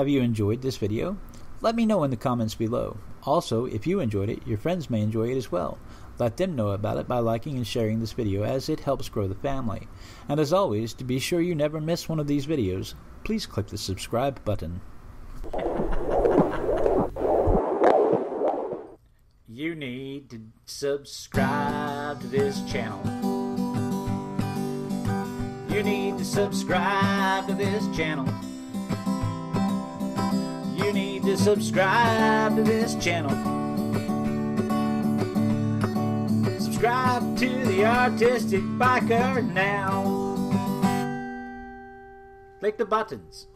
Have you enjoyed this video? Let me know in the comments below. Also, if you enjoyed it, your friends may enjoy it as well. Let them know about it by liking and sharing this video as it helps grow the family. And as always, to be sure you never miss one of these videos, please click the subscribe button. You need to subscribe to this channel. You need to subscribe to this channel. To subscribe to this channel. Subscribe to the Artistic Biker now. Click the buttons.